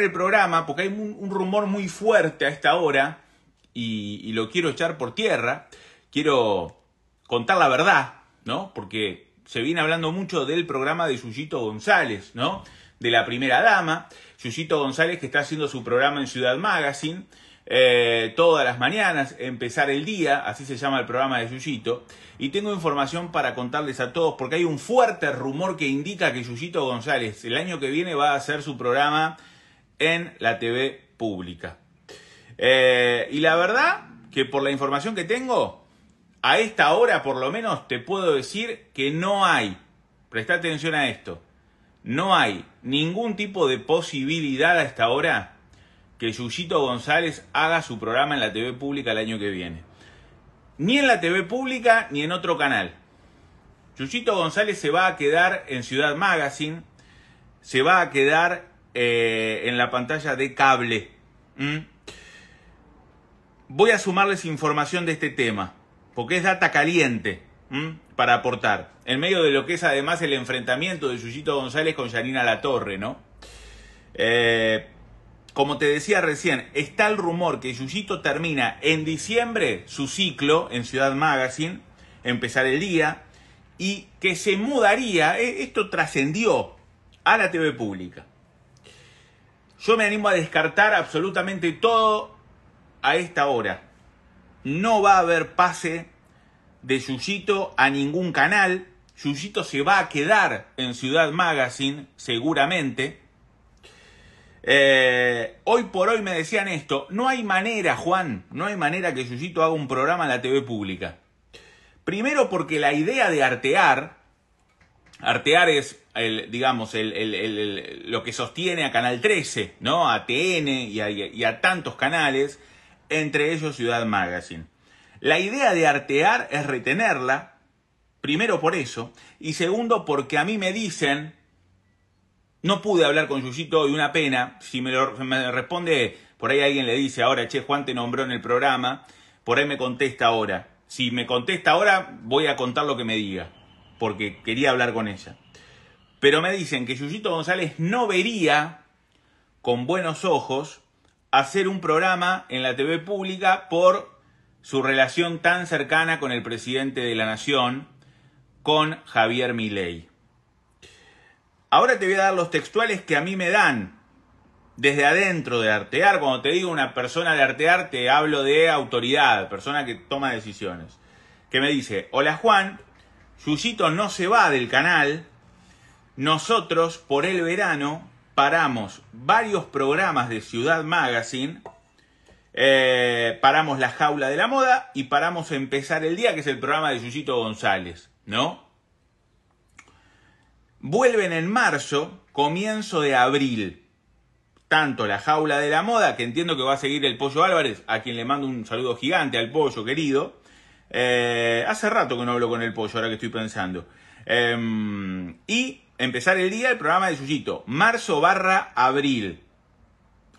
el programa porque hay un, rumor muy fuerte a esta hora y, y, lo quiero echar por tierra. Quiero contar la verdad, ¿no? Porque se viene hablando mucho del programa de Yuyito González, ¿no? De la primera dama. Yuyito González que está haciendo su programa en Ciudad Magazine. Eh, todas las mañanas, empezar el día, así se llama el programa de Yuyito. Y tengo información para contarles a todos, porque hay un fuerte rumor que indica que Yuyito González el año que viene va a hacer su programa en la TV pública. Eh, y la verdad que por la información que tengo, a esta hora por lo menos te puedo decir que no hay, presta atención a esto, no hay ningún tipo de posibilidad a esta hora que Yuyito González haga su programa en la TV pública el año que viene. Ni en la TV pública ni en otro canal. Yuyito González se va a quedar en Ciudad Magazine, se va a quedar eh, en la pantalla de cable. ¿Mm? Voy a sumarles información de este tema, porque es data caliente ¿m? para aportar, en medio de lo que es además el enfrentamiento de Yuyito González con Yanina Latorre, ¿no? Eh, como te decía recién, está el rumor que Yuyito termina en diciembre su ciclo en Ciudad Magazine, empezar el día, y que se mudaría, eh, esto trascendió a la TV pública. Yo me animo a descartar absolutamente todo a esta hora. No va a haber pase de Yuyito a ningún canal. Yuyito se va a quedar en Ciudad Magazine, seguramente. Eh, hoy por hoy me decían esto, no hay manera, Juan, no hay manera que Yuyito haga un programa en la TV pública. Primero porque la idea de artear, artear es, el, digamos, el, lo que sostiene a Canal 13, ¿no? A TN y a, y a tantos canales, entre ellos Ciudad Magazine. La idea de artear es retenerla, primero por eso, y segundo porque a mí me dicen, no pude hablar con Yuyito y una pena, si me, lo, me responde, por ahí alguien le dice ahora, che, Juan te nombró en el programa, por ahí me contesta ahora. Si me contesta ahora, voy a contar lo que me diga, porque quería hablar con ella. Pero me dicen que Yuyito González no vería con buenos ojos hacer un programa en la TV pública por su relación tan cercana con el presidente de la Nación, con Javier Milei. Ahora te voy a dar los textuales que a mí me dan desde adentro de Artear. Cuando te digo una persona de Artear, te hablo de autoridad, persona que toma decisiones. Que me dice, hola Juan, Yuyito no se va del canal. Nosotros, por el verano, paramos varios programas de Ciudad Magazine, eh, paramos La Jaula de la Moda y paramos Empezar el Día, que es el programa de Yuyito González, ¿no? Vuelven en marzo, comienzo de abril. Tanto La Jaula de la Moda, que entiendo que va a seguir el Pollo Álvarez, a quien le mando un saludo gigante al Pollo querido. Eh, hace rato que no hablo con el Pollo, ahora que estoy pensando. Eh, y empezar el día el programa de Yuyito, marzo barra abril.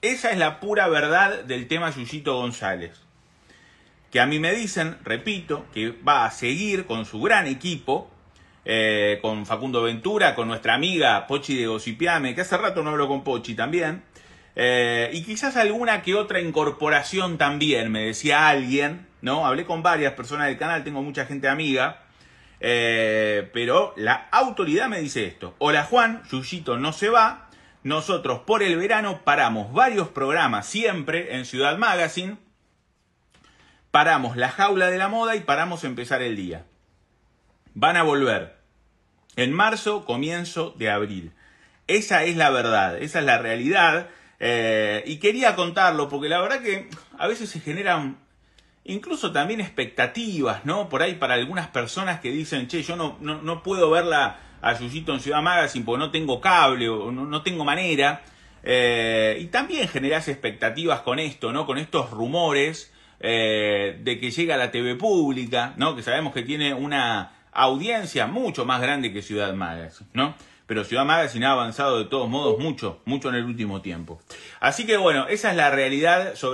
Esa es la pura verdad del tema Yuyito González. Que a mí me dicen, repito, que va a seguir con su gran equipo, eh, con Facundo Ventura, con nuestra amiga Pochi de Gocipiame, que hace rato no hablo con Pochi también, eh, y quizás alguna que otra incorporación también, me decía alguien, ¿no? Hablé con varias personas del canal, tengo mucha gente amiga, eh, pero la autoridad me dice esto. Hola Juan, Yuyito no se va. Nosotros por el verano paramos varios programas siempre en Ciudad Magazine. Paramos la jaula de la moda y paramos empezar el día. Van a volver en marzo, comienzo de abril. Esa es la verdad, esa es la realidad. Eh, y quería contarlo porque la verdad que a veces se generan incluso también expectativas, ¿no? Por ahí para algunas personas que dicen, che, yo no, no, no puedo verla a Yuyito en Ciudad Magazine porque no tengo cable o no, no tengo manera. Eh, y también generas expectativas con esto, ¿no? Con estos rumores eh, de que llega la TV pública, ¿no? Que sabemos que tiene una audiencia mucho más grande que Ciudad Magazine, ¿no? Pero Ciudad Magazine ha avanzado de todos modos mucho, mucho en el último tiempo. Así que bueno, esa es la realidad sobre